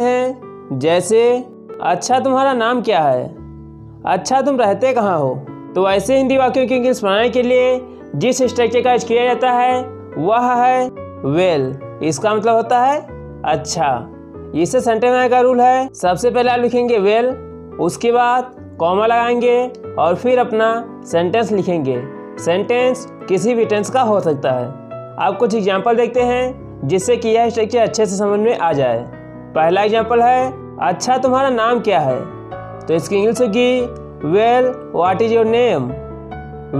हैं? जैसे अच्छा तुम्हारा नाम क्या है? अच्छा तुम रहते कहाँ हो? तो ऐसे हिंदी वाक्यों की इंग्लिश बनाने के लिए जिस स्ट्रक्चर का यूज़ किया जाता है, वह है वेल इसका मतलब होता है अच्छा। इससे सेंटेंस का रूल है। सबसे पहले आप लिखेंगे वेल उसके बाद कॉमा लगाएँगे और फिर अपना सेंटेंस लिखेंगे। सेंटेंस किसी भी टेंस का हो सकता है। आप कुछ एग्ज़ाम्पल देखते हैं जिससे कि यह स्ट्रक्चर अच्छे से समझ में आ जाए। पहला एग्ज़ाम्पल है अच्छा तुम्हारा नाम क्या है? तो इसकी इंग्लिश होगी well what is your name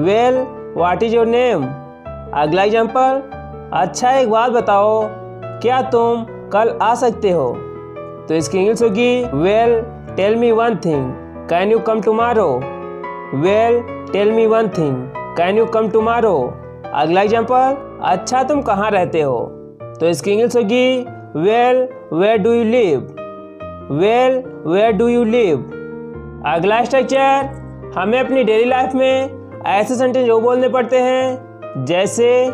well what is your name अगला एग्ज़ाम्पल अच्छा एक बात बताओ, क्या तुम कल आ सकते हो? तो इसकी इंग्लिश होगी well tell me one thing can you come tomorrow well tell me one thing can you come tomorrow अगला एग्ज़ाम्पल अच्छा तुम कहाँ रहते हो? तो इसकी इंग्लिश होगी well where do you live well where do you live अगला स्ट्रक्चर हमें अपनी डेली लाइफ में ऐसे सेंटेंस जो बोलने पड़ते हैं, जैसे,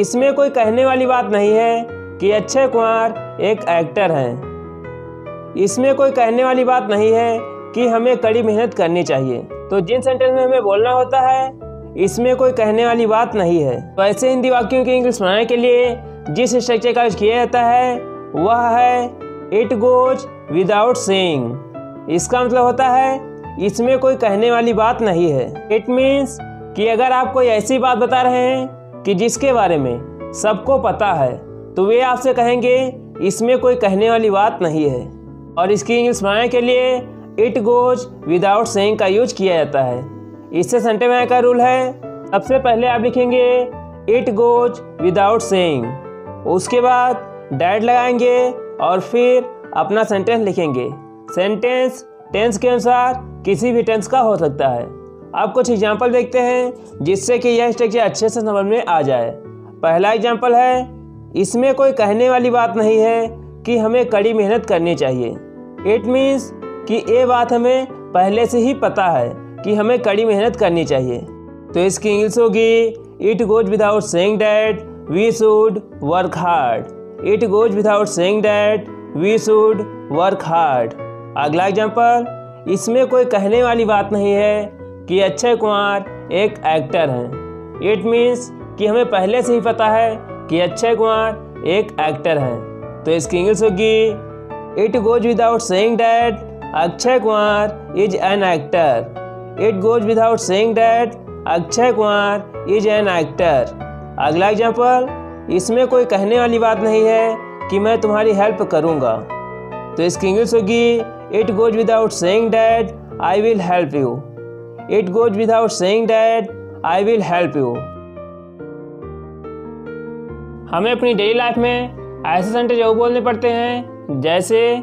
इसमें कोई कहने वाली बात नहीं है कि अक्षय कुमार एक एक्टर हैं। इसमें कोई कहने वाली बात नहीं है कि हमें कड़ी मेहनत करनी चाहिए। तो जिन सेंटेंस में हमें बोलना होता है, इसमें कोई कहने वाली बात नहीं है। तो ऐसे हिंदी वाक्यों की इंग्लिश बनाने के लिए, जिस स्ट्रक्चर का यूज़ किया जाता है वह है इट गोज विदाउट सेइंग इसका मतलब होता है, इसमें कोई कहने वाली बात नहीं है। इट मीन्स कि अगर आप कोई ऐसी बात बता रहे हैं कि जिसके बारे में सबको पता है तो वे आपसे कहेंगे, इसमें कोई कहने वाली बात नहीं है। और इसकी इंग्लिश बनाने के लिए इट गोज विदाउट सेइंग का यूज़ किया जाता है। इससे सेंटेंस का रूल है। सबसे पहले आप लिखेंगे इट गोज विदाउट सेइंग उसके बाद डैड लगाएँगे और फिर अपना सेंटेंस लिखेंगे। सेंटेंस, टेंस के अनुसार किसी भी टेंस का हो सकता है। आप कुछ एग्ज़ाम्पल देखते हैं, जिससे कि यह स्ट्रक्चर अच्छे से समझ में आ जाए। पहला एग्ज़ाम्पल है, इसमें कोई कहने वाली बात नहीं है कि हमें कड़ी मेहनत करनी चाहिए। इट मीन्स कि ये बात हमें पहले से ही पता है कि हमें कड़ी मेहनत करनी चाहिए। तो इसकी इंग्लिश होगी it goes without saying that we should work hard it goes without saying that we should work hard अगला एग्ज़ाम्पल इसमें कोई कहने वाली बात नहीं है कि अक्षय कुमार एक एक्टर हैं। इट मीन्स कि हमें पहले से ही पता है कि अक्षय कुमार एक एक्टर हैं। तो इसकी इंग्लिश होगी it goes without saying that Akshay Kumar is an actor it goes without saying that Akshay Kumar is an actor अगला एग्ज़ाम्पल इसमें कोई कहने वाली बात नहीं है कि मैं तुम्हारी हेल्प करूँगा। तो इसकी इंग्लिश होगी it goes without saying that I will help you it goes without saying that I will help you हमें अपनी डेली लाइफ में ऐसे सेंटेंस जो बोलने पड़ते हैं, जैसे,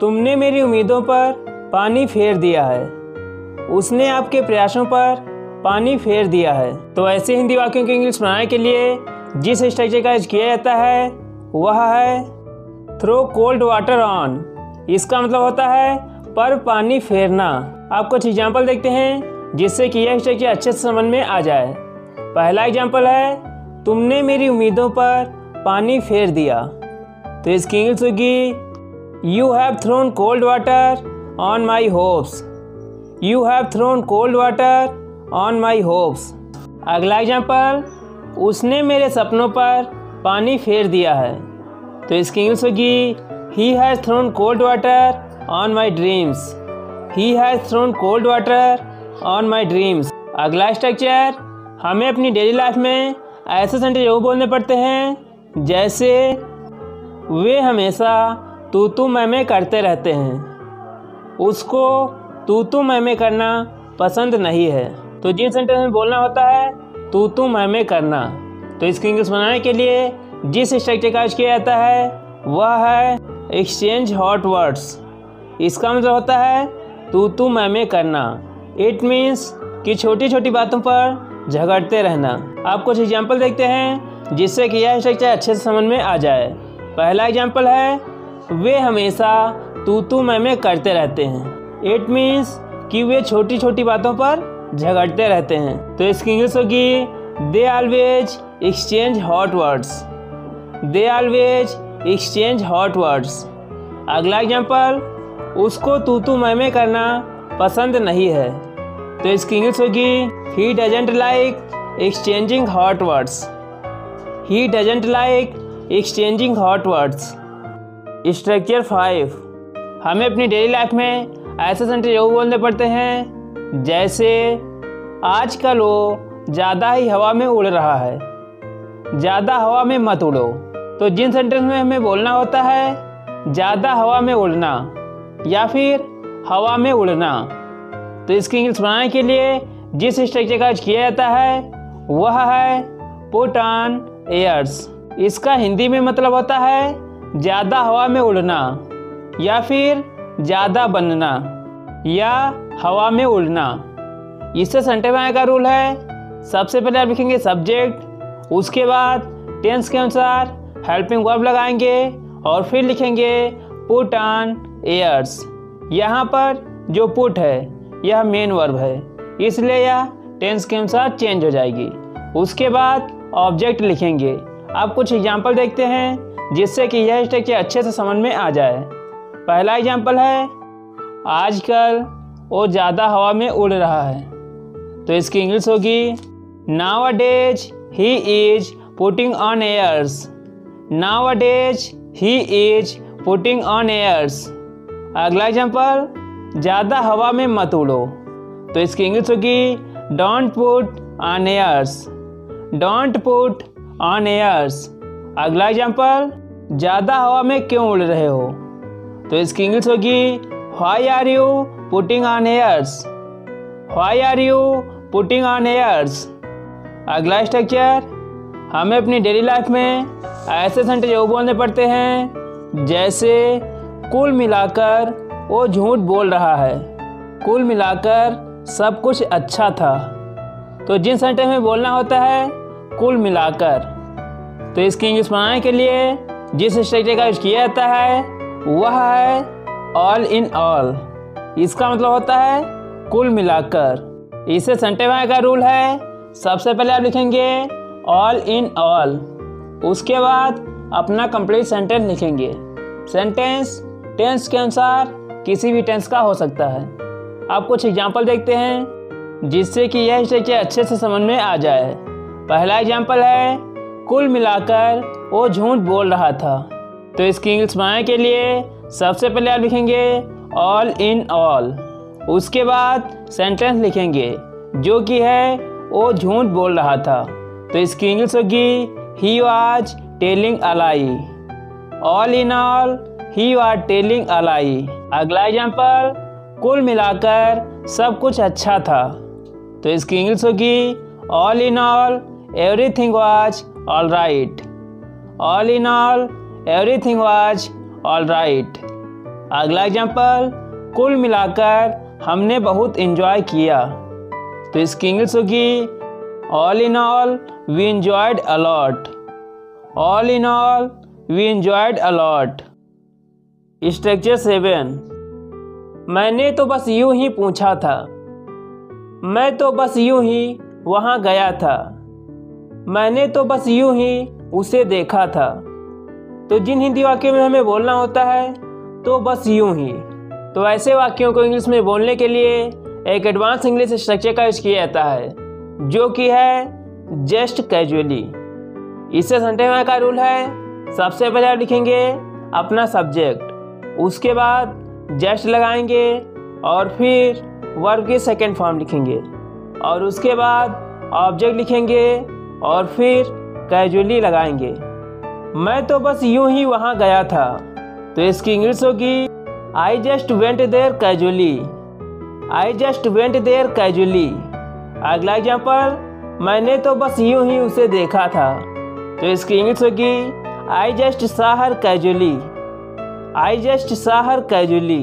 तुमने मेरी उम्मीदों पर पानी फेर दिया है। उसने आपके प्रयासों पर पानी फेर दिया है। तो ऐसे हिंदी वाक्यों की इंग्लिश बनाने के लिए जिस यूज़ किया जाता है, वह है थ्रो कोल्ड वाटर ऑन इसका मतलब होता है पर पानी फेरना। आप कुछ एग्ज़ाम्पल देखते हैं जिससे कि यह स्ट्रक्चर अच्छे से समझ में आ जाए। पहला एग्ज़ाम्पल है, तुमने मेरी उम्मीदों पर पानी फेर दिया। तो इसकी इंग्लिश होगी you have thrown cold water on my hopes you have thrown cold water on my hopes अगला एग्ज़ाम्पल उसने मेरे सपनों पर पानी फेर दिया है। तो इसकी इंग्लिश होगी he has thrown cold water on my dreams he has thrown cold water on my dreams अगला स्ट्रक्चर हमें अपनी डेली लाइफ में ऐसे सेंटेंस वो बोलने पड़ते हैं, जैसे, वे हमेशा तू तू मैं मैं करते रहते हैं। उसको तू तू मैं मैं करना पसंद नहीं है। तो जिन सेंटेंस में बोलना होता है तू तू मैं मैं करना। तो इसकी इंग्लिश बनाने के लिए जिस स्ट्रक्चर का यूज़ किया जाता है, वह है एक्सचेंज हॉट वर्ड्स इसका मतलब होता है, तू तू मैं मैं करना। इट मीन्स कि छोटी छोटी बातों पर झगड़ते रहना। आप कुछ एग्ज़ाम्पल देखते हैं, जिससे कि यह स्ट्रक्चर अच्छे से समझ में आ जाए। पहला एग्ज़ाम्पल है, वे हमेशा तू तू मैं मैं करते रहते हैं। इट मीन्स कि वे छोटी छोटी बातों पर झगड़ते रहते हैं। तो इसकी इंग्लिश होगी, they always exchange hot words. They always exchange hot words. अगला एग्ज़ाम्पल उसको तू तू मैं करना पसंद नहीं है। तो इसकी इंग्लिश होगी he doesn't like exchanging hot words he doesn't like exchanging hot words structure five हमें अपनी डेली लाइफ में ऐसे सेंटेंस योग बोलने पड़ते हैं। जैसे आजकल वो ज़्यादा ही हवा में उड़ रहा है। ज़्यादा हवा में मत उड़ो। तो जिन सेंटेंस में हमें बोलना होता है, ज़्यादा हवा में उड़ना या फिर हवा में उड़ना। तो इसकी इंग्लिश बनाने के लिए जिस स्ट्रक्चर का किया जाता है, वह है पुट ऑन एयर्स इसका हिंदी में मतलब होता है, ज़्यादा हवा में उड़ना या फिर ज़्यादा बनना। या हवा में उड़ना। इससे सेंटेंस का रूल है, सबसे पहले आप लिखेंगे सब्जेक्ट उसके बाद टेंस के अनुसार हेल्पिंग वर्ब लगाएँगे और फिर लिखेंगे पुट ऑन एयर्स यहाँ पर जो पुट है, यह मेन वर्ब है, इसलिए यह टेंस के अनुसार चेंज हो जाएगी। उसके बाद ऑब्जेक्ट लिखेंगे। अब कुछ एग्ज़ाम्पल देखते हैं, जिससे कि यह स्ट्रक्चर अच्छे से समझ में आ जाए। पहला एग्ज़ाम्पल है आजकल वो ज़्यादा हवा में उड़ रहा है। तो इसकी इंग्लिश होगी nowadays he is putting on airs nowadays he is putting on airs अगला एग्ज़ाम्पल ज़्यादा हवा में मत उड़ो। तो इसकी इंग्लिश होगी don't put on airs don't put on airs अगला एग्ज़ाम्पल ज़्यादा हवा में क्यों उड़ रहे हो? तो इसकी इंग्लिश होगी why are you putting on airs why are you putting on airs अगला स्ट्रक्चर हमें अपनी डेली लाइफ में ऐसे सेंटेंस वो बोलने पड़ते हैं, जैसे, कुल मिलाकर वो झूठ बोल रहा है। कुल मिलाकर सब कुछ अच्छा था। तो जिन सेंटेंस में बोलना होता है, कुल मिलाकर। तो इसकी इंग्लिश बनाने के लिए, जिस स्ट्रक्चर का यूज़ किया जाता है, वह है ऑल इन ऑल इसका मतलब होता है कुल मिलाकर। इसे सेंटेंस का रूल है। सबसे पहले आप लिखेंगे ऑल इन ऑल उसके बाद अपना कंप्लीट सेंटेंस लिखेंगे। सेंटेंस टेंस के अनुसार किसी भी टेंस का हो सकता है। आप कुछ एग्ज़ाम्पल देखते हैं, जिससे कि यह स्ट्रक्चर अच्छे से समझ में आ जाए। पहला एग्ज़ाम्पल है, कुल मिलाकर वो झूठ बोल रहा था। तो इसकी इंग्लिश बनाने के लिए सबसे पहले आप लिखेंगे ऑल इन ऑल उसके बाद सेंटेंस लिखेंगे, जो कि है, वो झूठ बोल रहा था। तो इसकी इंग्लिश होगी he was telling a lie all in all he was telling a lie अगला एग्ज़ाम्पल कुल मिलाकर सब कुछ अच्छा था। तो इसकी इंग्लिश होगी all in all everything was all right all in all everything was all right अगला एग्ज़ाम्पल कुल मिलाकर हमने बहुत इन्जॉय किया। तो इसकी इंग्लिश होगी all in all we enjoyed a lot all in all we enjoyed a lot structure seven मैंने तो बस यूँ ही पूछा था। मैं तो बस यूँ ही वहाँ गया था। मैंने तो बस यूँ ही उसे देखा था। तो जिन हिंदी वाक्यों में हमें बोलना होता है तो बस यूँ ही। तो ऐसे वाक्यों को इंग्लिश में बोलने के लिए एक एडवांस इंग्लिश स्ट्रक्चर का यूज़ किया जाता है, जो कि है जस्ट कैजुअली इससे सेंटेंस का रूल है, सबसे पहले आप लिखेंगे अपना सब्जेक्ट उसके बाद जस्ट लगाएँगे और फिर वर्ब की सेकेंड फॉर्म लिखेंगे। और उसके बाद ऑब्जेक्ट लिखेंगे और फिर कैजुअली लगाएँगे। मैं तो बस यूँ ही वहाँ गया था। तो इसकी इंग्लिश होगी I just went there casually I just went there casually अगला एग्ज़ाम्पल मैंने तो बस यूँ ही उसे देखा था. तो इसकी इंग्लिश होगी I just saw her casually I just saw her casually